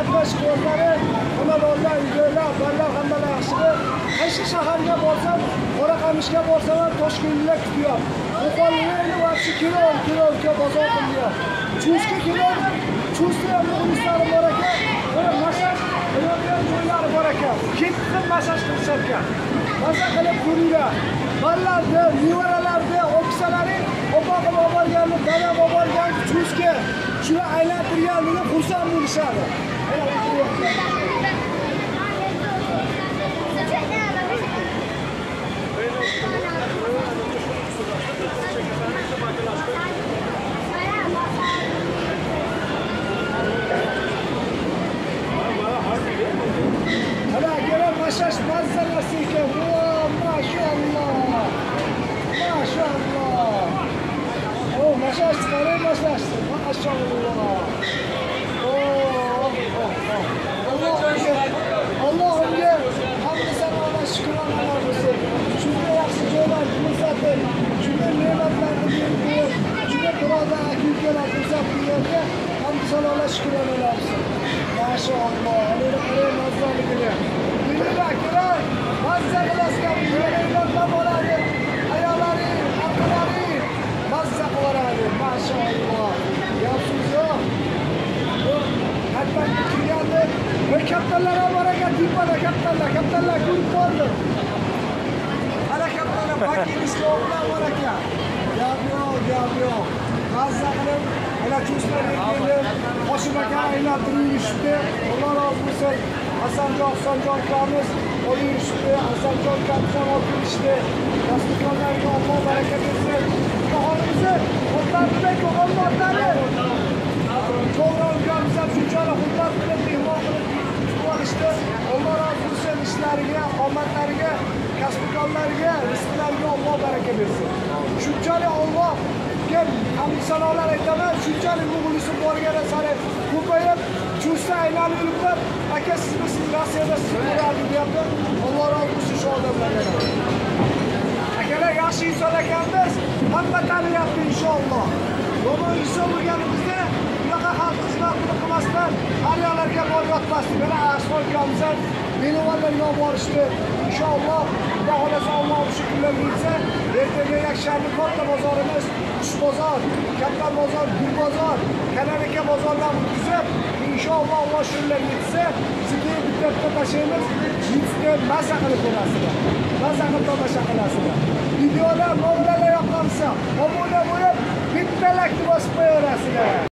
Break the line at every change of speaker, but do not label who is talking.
mamlakatda shkolari xonadonlar uylar barlar hammalar yaxshimi qaysi shaharga borsam qoraqamishga borsam ham toshkentlar kutyapti qo'qonliklarni вообще kilo kilo uka bozor qilyapti chustga kilo chustda ham muxlislari bor ekan mana masaj qiladigan joylari bor ekan. Yetti xil masaj qilishar ekan maza qilib ko'ringlar. Bolalarni nevaralarni opisalaring opa qilib olib borganni dadam olib borgan chustga shuni aylantirganligini xursand bo'lishadi. Maşallah. O maşallah çıkarıyor maşallah. Maşallah. Rabbimize kıyafet, hamd salala şükür olalım. Maşallah, aleyhi aleyhi nazarlı gülüyor. Gülü bak, gülü. Mazza kılaska, gülü lokma olalım. Ayaları, arkaları, mazza olalım. Maşallah. Yapsınız yok. Hatta dünyanın ve kaptanlara bereket yıpada kaptanlar, kaptanlar grup oldu. Ana kaptanlar, bakın İslam'dan bereket. Ya Mazza qilib, ana chustlarga kelib, Hoshim aka aylantirib yurishibdi. Alloh rozi bo'lsin. Hasanjon, Hasanjon ukamiz olib yurishibdi. Hasanjon ukamiz ham olib kelishdi. Dasturxonlarga Alloh baraka bersin. Bahorimizni otlarida ko'g'on otlari. To'g'ri ukamiz ham shunchalik hurmat qilib, mehmon qilib kutib. Alloh rozi bo'lsin ishlariga, omadlariga, kasb-korlariga, rizqlariga Alloh baraka bersin. Shunchalik Alloh hamd sanolar aytaman shunchalik muxlisi borgani sari ko'payib chustda aylanib yuribdi aka siz rossiyada sizni ko'rardik deyapti alloh rozi bo'lsin shu odamlardan akalar yaxshi inson ekanmiz hamma taniyapti inshaalloh yomon inson bo'lganimizda bunaqa xalq xizmatini qilmasdan daryolarga borib yotmasdik mana asfalt menovarlarga olib borishdi inshaalloh xudo xohlasa alloh shu kunlar bilsa ertaga yakshanba katta bozorimiz qush bozor katta bozor gul bozor kanaraka bozorlarni o'tkazib inshaalloh alloh shu yetsa sizga bitta bitta tashlaymiz. Yutishni maza qilib ko'rasizlar maza qilib tomosha qilasizlar. Videolar moldalar yoqqansa obuna bo'lib bitta lakni bosib qo'yaverasizlar.